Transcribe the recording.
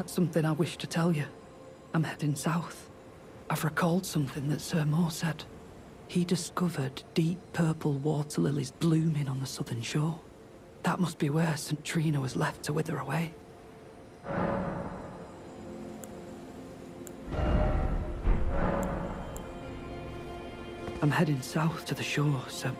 Had something I wish to tell you. I'm heading south. I've recalled something that Sir Moore said. He discovered deep purple water lilies blooming on the southern shore. That must be where St. Trina was left to wither away. I'm heading south to the shore, so